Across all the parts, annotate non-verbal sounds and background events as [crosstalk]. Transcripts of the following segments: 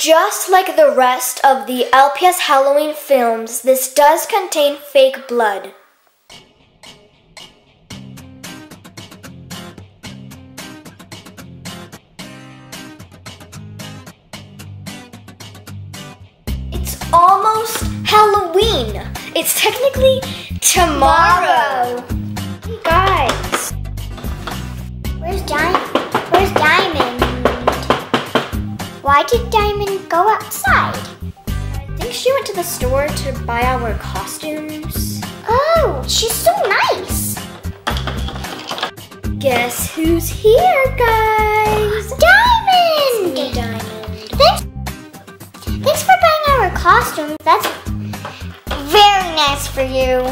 Just like the rest of the LPS Halloween films, this does contain fake blood. It's almost Halloween. It's technically tomorrow. Hey guys. Where's Diamond? Why did Diamond go outside? I think she went to the store to buy our costumes. Oh, she's so nice. Guess who's here, guys? Diamond! Hey, Diamond. Thanks, thanks for buying our costumes. That's very nice for you.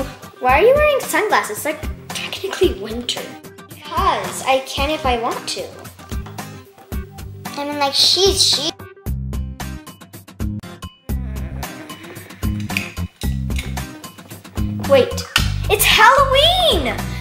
Why are you wearing sunglasses? It's like technically winter. Because I can if I want to. I mean, like, she's she. Wait, it's Halloween!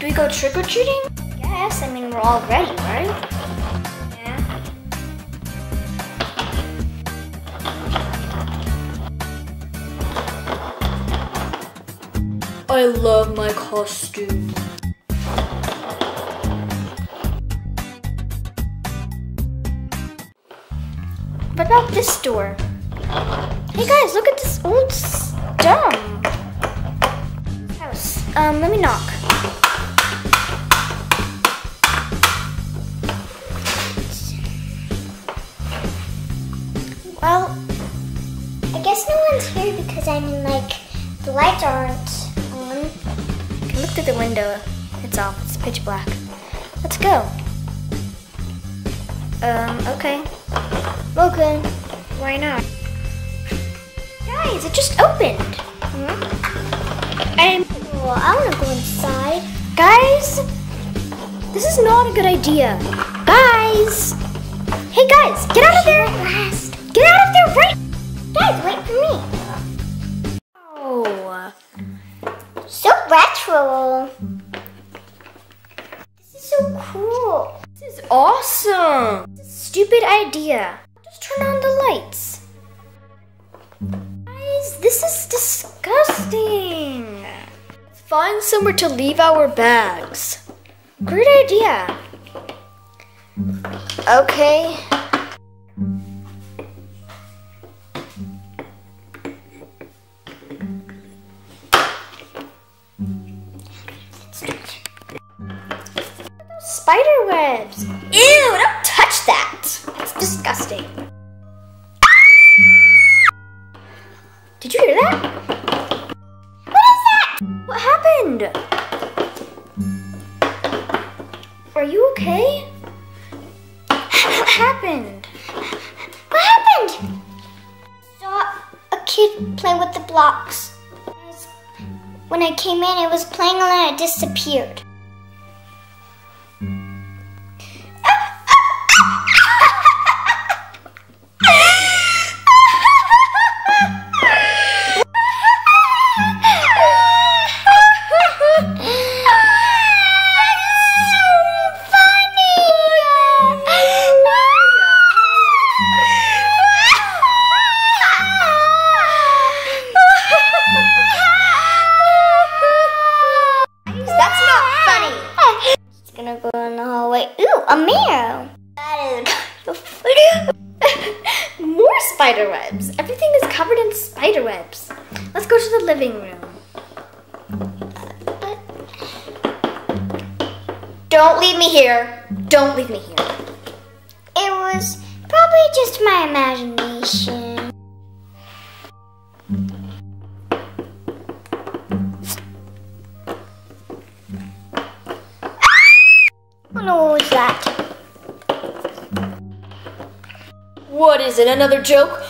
Do we go trick or treating? Yes, I mean, we're all ready, right? Yeah. I love my costume. What about this door? Hey guys, look at this old dumb house. Um, let me knock. Because I mean, like, the lights aren't on. Can look through the window. It's off. It's pitch black. Let's go. Um, okay. Okay. Why not? Guys, it just opened. And Well, I want to go inside. guys, this is not a good idea. Guys! Hey guys, get out of there! Last. Get out of there right Guys, wait for me. This is so cool. This is awesome! Stupid idea. Just turn on the lights. Guys, this is disgusting. Let's find somewhere to leave our bags. Great idea. Okay. You okay? What happened? What happened? Saw a kid play with the blocks. When I came in, it was playing and then it disappeared. Me here. Don't leave me here. It was probably just my imagination. Oh what was that? What is it? Another joke?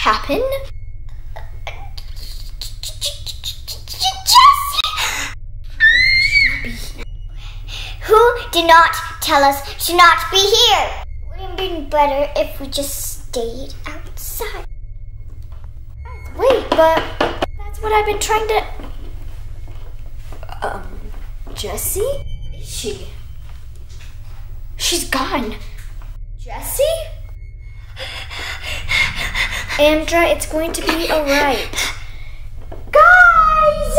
Happen? Who did not tell us to not be here? Wouldn't have been better if we just stayed outside. Wait, but that's what I've been trying to. Um, Jessie? She? She's gone. Jessie? Andra, it's going to be [gasps] alright. Guys!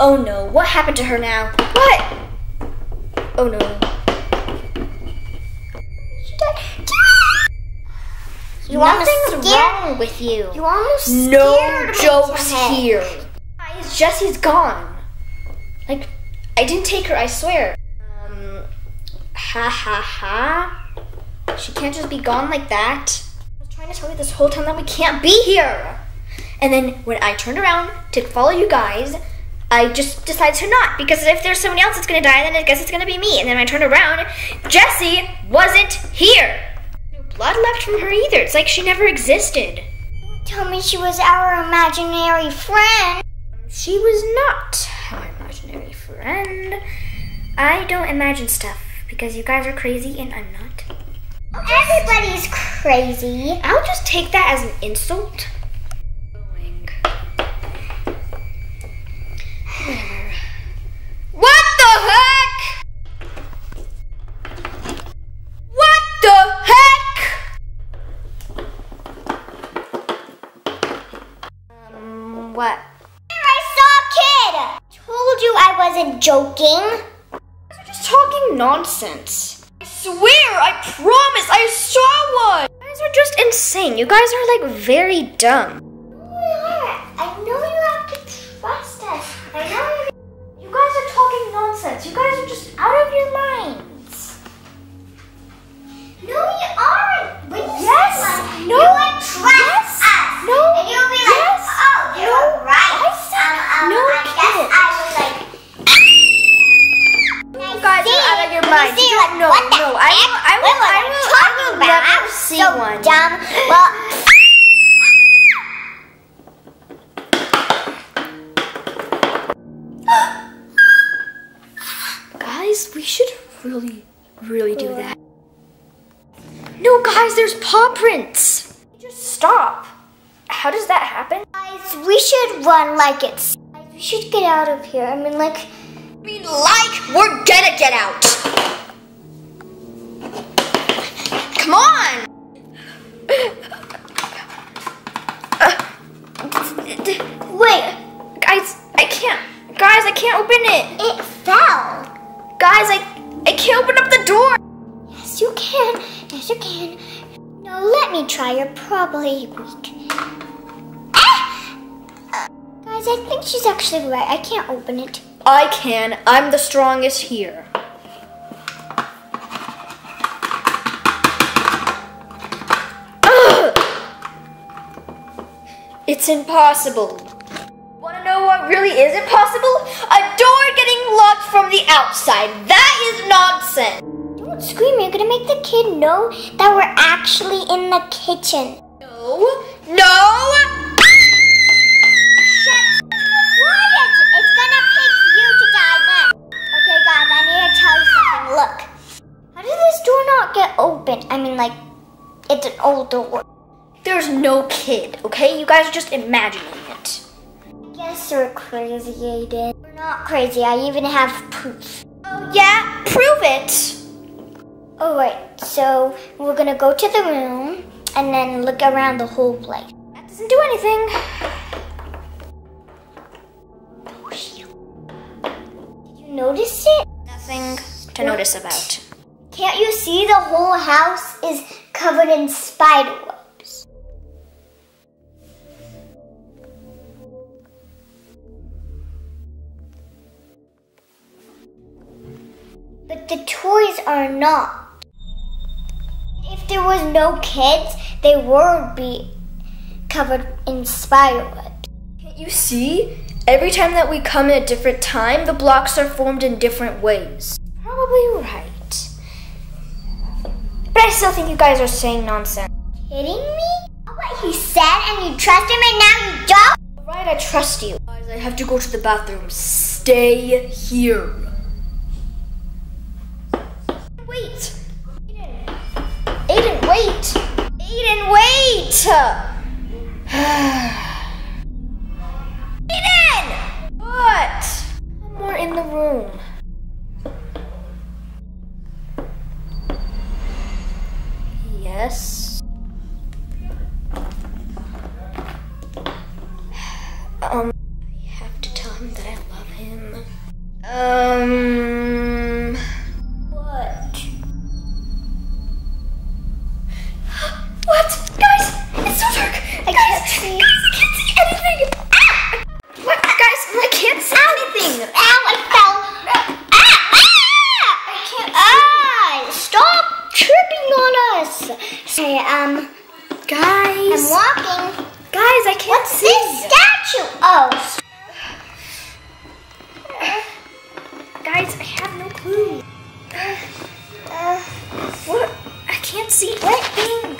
Oh no, what happened to her now? What? Oh no. She died. You Nothing's wrong with you. You almost No jokes here. Guys, Jessie's gone. Like, I didn't take her, I swear. Um, ha ha ha. She can't just be gone like that. Trying to tell me this whole time that we can't be here. And then when I turned around to follow you guys, I just decided to not because if there's someone else that's gonna die, then I guess it's gonna be me. And then when I turned around, Jesse wasn't here. No blood left from her either. It's like she never existed. Tell me she was our imaginary friend. She was not our imaginary friend. I don't imagine stuff because you guys are crazy and I'm not. Everybody's crazy. I'll just take that as an insult. Whatever. What the heck? What the heck? Um, what? I saw a kid. Told you I wasn't joking. You're just talking nonsense. Insane. You guys are like very dumb. Guys, we should really, really do that. No, guys, there's paw prints. Just stop. How does that happen? Guys, we should run like it's. We should get out of here. I mean, like, I mean, like, we're gonna get out. You can. No, let me try. You're probably weak. Ah! Uh, guys, I think she's actually right. I can't open it. I can. I'm the strongest here. It's impossible. Wanna know what really is impossible? A door getting locked from the outside. That is nonsense. Scream. You're gonna make the kid know that we're actually in the kitchen. No. No. Quiet! It's gonna pick you to die next. Okay, guys, I need to tell you something. Look. How did this door not get open? I mean, like, it's an old door. There's no kid, okay? You guys are just imagining it. Guess you're crazy, Aiden. We're not crazy. I even have proof. Oh, yeah? Prove it. All right, so we're gonna go to the room and then look around the whole place. That doesn't do anything. Did you notice it? Nothing to what? notice about. Can't you see the whole house is covered in spider webs? But the toys are not. If there was no kids, they would be covered in spider webs. Can't you see? Every time that we come at a different time, the blocks are formed in different ways. Probably right. But I still think you guys are saying nonsense. Kidding me? What he said and you trust him and now you don't? Right, I trust you. Guys, I have to go to the bathroom. Stay here. Wait. Wait. Aiden! Anything.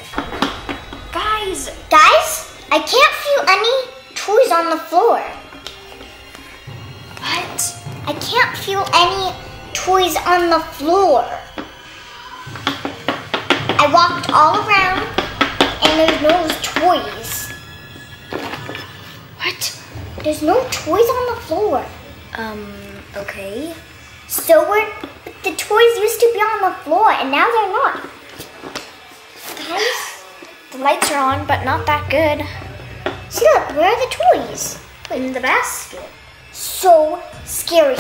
Guys, guys, I can't feel any toys on the floor. what? I can't feel any toys on the floor. I walked all around and there's no toys. What? There's no toys on the floor. Um, okay. So we're, the toys used to be on the floor and now they're not. Guys, The lights are on, but not that good. see look, where are the toys? In the basket. So scary.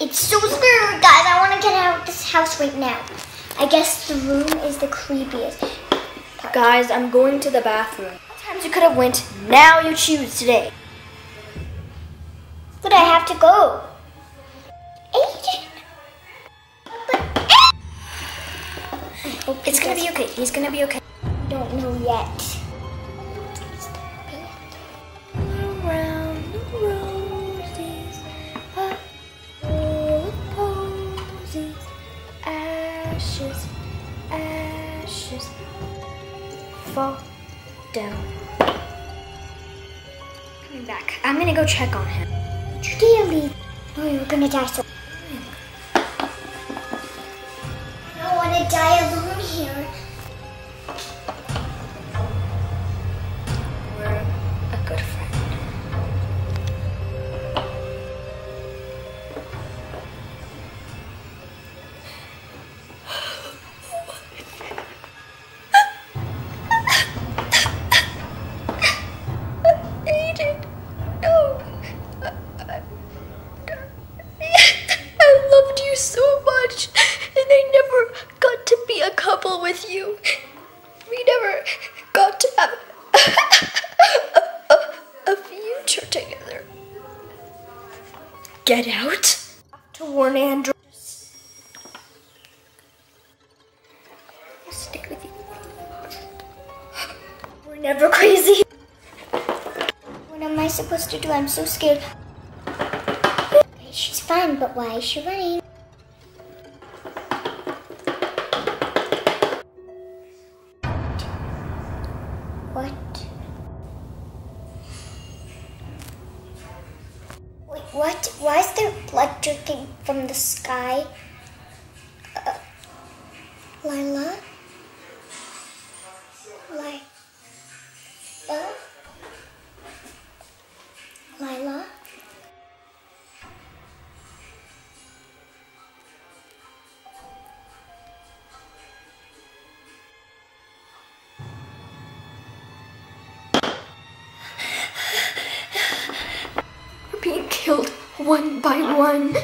It's so scary, guys. I want to get out of this house right now. I guess the room is the creepiest. part. Guys, I'm going to the bathroom. Times you could have went. Now you choose today. But I have to go. Aiden. But hope It's gonna be okay. He's gonna be okay. Don't know yet. Around the roses, a full posies, ashes, ashes fall down. Coming back. I'm gonna go check on him. Leave. No, oh, you're gonna die so. Together. Get out? To warn Andrew. With you. We're never crazy. What am I supposed to do? I'm so scared. Okay, she's fine, but why is she running? What? Why is there blood dripping from the sky? Uh, Lila? Lila? Lila? killed one by one.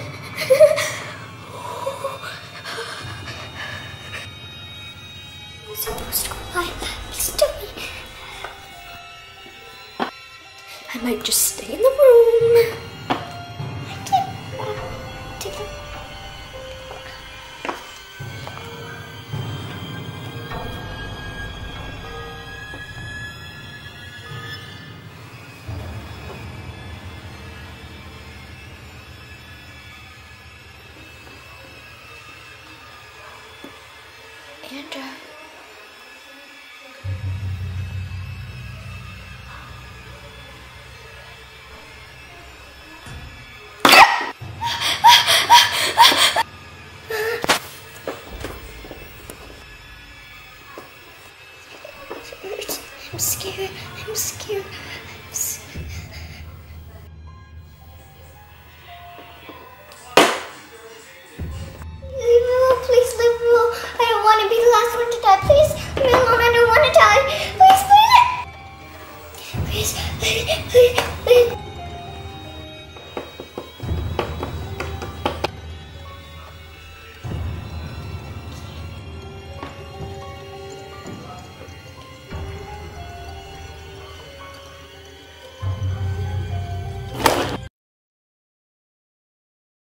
I might just stay in the